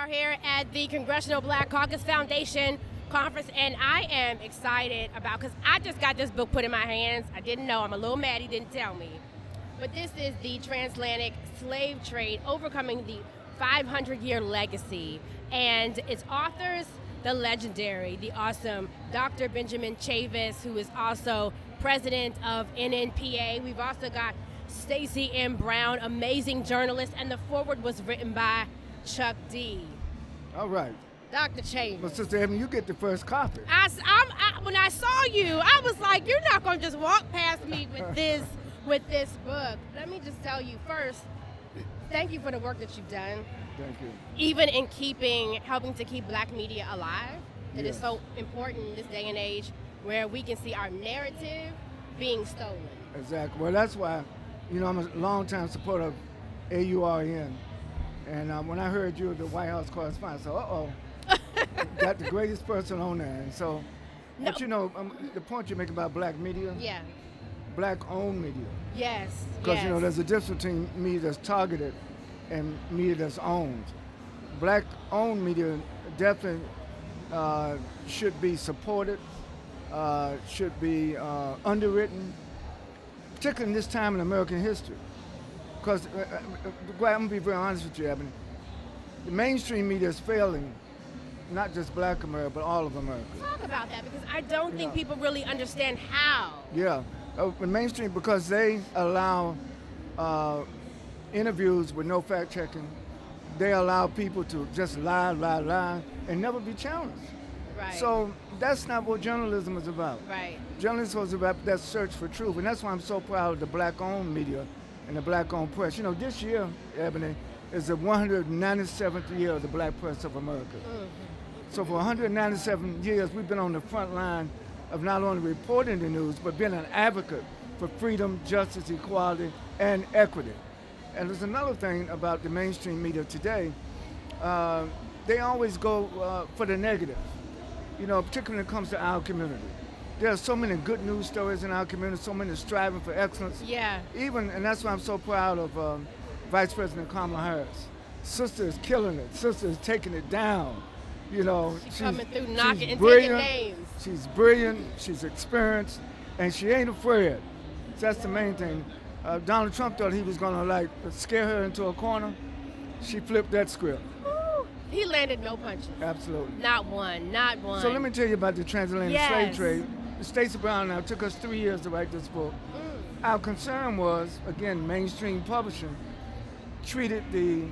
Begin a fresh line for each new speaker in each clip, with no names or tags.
are here at the Congressional Black Caucus Foundation conference, and I am excited about because I just got this book put in my hands. I didn't know. I'm a little mad he didn't tell me. But this is the Transatlantic Slave Trade Overcoming the 500 Year Legacy. And its authors, the legendary, the awesome Dr. Benjamin Chavis, who is also president of NNPA. We've also got Stacy M. Brown, amazing journalist, and the foreword was written by Chuck D.
All right.
Dr. Chavis.
But Sister Ebony, you get the first copy.
I, I'm, I, when I saw you, I was like, you're not going to just walk past me with this with this book. Let me just tell you first, thank you for the work that you've done.
Thank you.
Even in keeping, helping to keep black media alive, that is
Yes.
so important in this day and age where we can see our narrative being stolen.
Exactly. Well, that's why, you know, I'm a longtime supporter of AURN. And um, when I heard you were the White House correspondent, I said, uh-oh, got the greatest person on there. And so,
No.
but you know, um, the point you're making about black media,
Yeah.
black-owned media.
Yes.
Because,
yes.
you know, there's a difference between media that's targeted and media that's owned. Black-owned media definitely uh, should be supported, uh, should be uh, underwritten, particularly in this time in American history. Because, uh, uh, I'm going to be very honest with you, Ebony. The mainstream media is failing, not just black America, but all of America.
Talk about that because I don't think
Yeah.
people really understand how.
Yeah, uh, the mainstream because they allow uh, interviews with no fact checking. They allow people to just lie, lie, lie, and never be challenged.
Right.
So that's not what journalism is about.
Right.
Journalism is about that search for truth, and that's why I'm so proud of the black-owned media and the black-owned press. You know, this year, Ebony, is the 197th year of the Black Press of America. So for 197 years, we've been on the front line of not only reporting the news, but being an advocate for freedom, justice, equality, and equity. And there's another thing about the mainstream media today. Uh, they always go uh, for the negative, you know, particularly when it comes to our community. There are so many good news stories in our community, so many striving for excellence
Yeah.
even, and that's why I'm so proud of um, Vice President Kamala Harris. Sister is killing it. Sister is taking it down. You know,
She's coming through, knocking and taking names.
She's brilliant. She's experienced, and she ain't afraid. That's the main thing. Uh, Donald Trump thought he was gonna like scare her into a corner. She flipped that script.
Woo. He landed no punches.
Absolutely.
Not one. Not one.
So let me tell you about the transatlantic
Yes.
slave trade. Stacy Brown now took us three years to write this book.
Mm.
Our concern was, again, mainstream publishing treated the,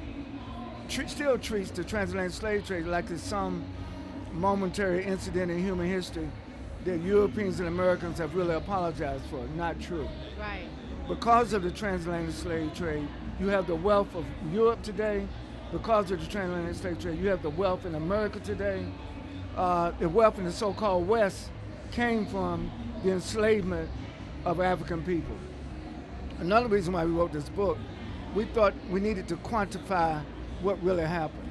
still treats the transatlantic slave trade like it's some momentary incident in human history that Europeans and Americans have really apologized for. Not true.
Right.
Because of the transatlantic slave trade, you have the wealth of Europe today. Because of the transatlantic slave trade, you have the wealth in America today. Uh, the wealth in the so-called West came from the enslavement of African people. Another reason why we wrote this book, we thought we needed to quantify what really happened,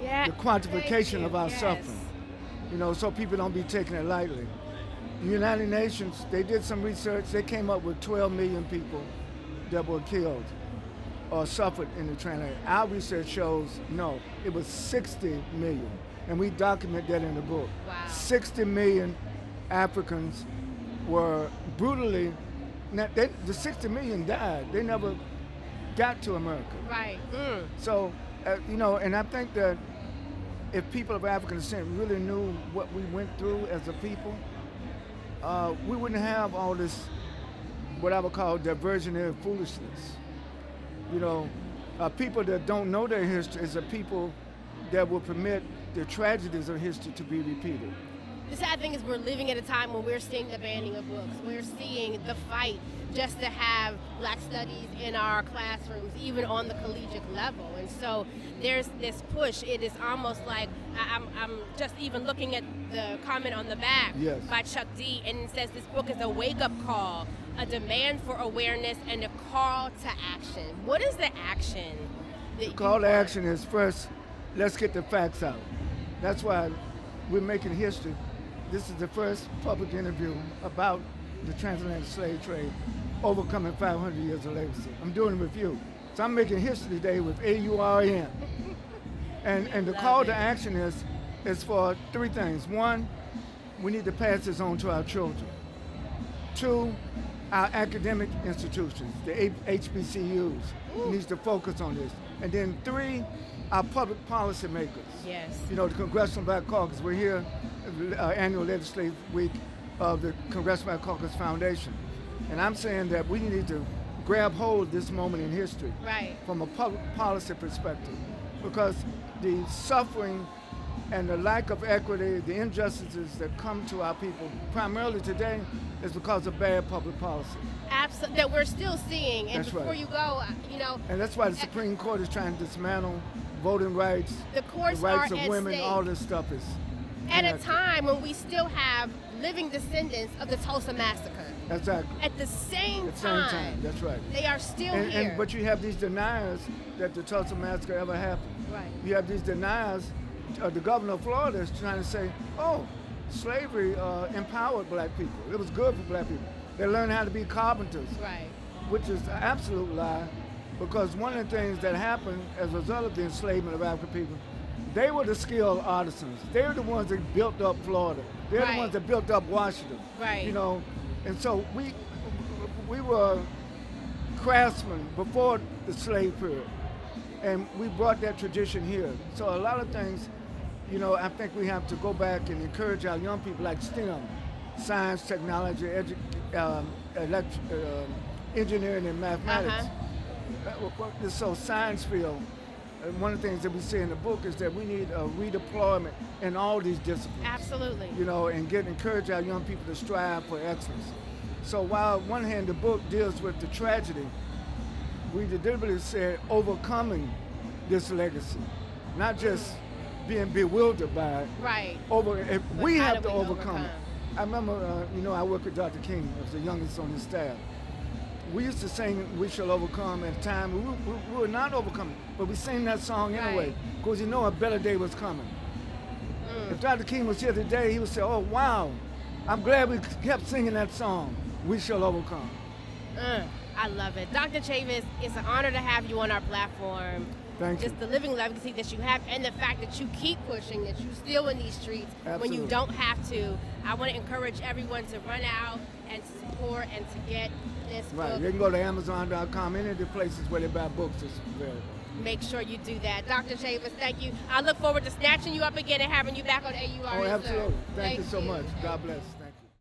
Yeah.
the quantification of our
Yes.
suffering, you know, so people don't be taking it lightly. The United Nations, they did some research, they came up with 12 million people that were killed or suffered in the transatlantic. Our research shows no, it was 60 million, and we document that in the book.
Wow.
60 million Africans were brutally, they, the 60 million died. They never got to America.
Right. Mm.
So, uh, you know, and I think that if people of African descent really knew what we went through as a people, uh, we wouldn't have all this, what I would call diversionary foolishness. You know, uh, people that don't know their history is a people that will permit the tragedies of history to be repeated.
The sad thing is we're living at a time when we're seeing the banning of books. We're seeing the fight just to have black studies in our classrooms, even on the collegiate level. And so there's this push. It is almost like I- I'm, I'm just even looking at the comment on the back
Yes.
by Chuck D, and it says this book is a wake-up call, a demand for awareness, and a call to action. What is the action?
The call to action is first, let's get the facts out. That's why we're making history. This is the first public interview about the transatlantic slave trade, overcoming 500 years of legacy. I'm doing it with you. So I'm making history today with AURN. And and the call to action is is for three things. One, we need to pass this on to our children. Two, our academic institutions, the HBCUs,
Ooh.
needs to focus on this. And then three, our public policy makers.
Yes.
You know, the Congressional Black Caucus. We're here, uh, annual legislative week of the Congressional Caucus Foundation. And I'm saying that we need to grab hold of this moment in history
Right.
from a public policy perspective because the suffering and the lack of equity, the injustices that come to our people primarily today is because of bad public policy.
Absolutely. That we're still seeing. And
That's
before
right.
you go, uh, you know,
And that's why the Supreme Court is trying to dismantle voting rights,
the
the rights of women,
stake
all this stuff is
at a time when we still have living descendants of the Tulsa massacre.
Exactly.
At the same
At the same
time,
time, that's right.
they are still
And,
here.
and but you have these deniers that the Tulsa massacre ever happened.
right.
You have these deniers. Uh, the governor of Florida is trying to say, "Oh, slavery uh, empowered black people. It was good for black people. They learned how to be carpenters."
Right.
which is an absolute lie, because one of the things that happened as a result of the enslavement of African people, they were the skilled artisans. They were the ones that built up Florida. They're
Right.
the ones that built up Washington.
Right.
You know, and so we we were craftsmen before the slave period, and we brought that tradition here. So a lot of things, you know, I think we have to go back and encourage our young people like STEM, science, technology, edu- um, elect- um engineering, and mathematics. Uh, well, well, So science field. And one of the things that we say in the book is that we need a redeployment in all these disciplines
Absolutely.
you know, and get encourage our young people to strive for excellence. So while on one hand the book deals with the tragedy, we deliberately said overcoming this legacy, not just being bewildered by it.
Right.
Over, if
But
we have to
we
overcome, it. I remember, uh, you know, I worked with Dr. King, I was the youngest on his staff. We used to sing "We Shall Overcome" at a time we, we, we were not overcoming, but we sang that song anyway because you know a better day was coming.
Mm.
If Dr. King was here today, he would say, "Oh wow, I'm glad we kept singing that song. We shall overcome."
Uh, I love it. Dr. Chavis, it's an honor to have you on our platform.
Thank
Just
you.
the living legacy that you have and the fact that you keep pushing, that you still in these streets when you don't have to. I want to encourage everyone to run out and to support and to get this
Right.
book.
You can go to Amazon.com. Any of the places where they buy books is available.
Make sure you do that. Dr. Chavis, thank you. I look forward to snatching you up again and having you back on AUR.
Oh, absolutely. Thank, you so much. God bless.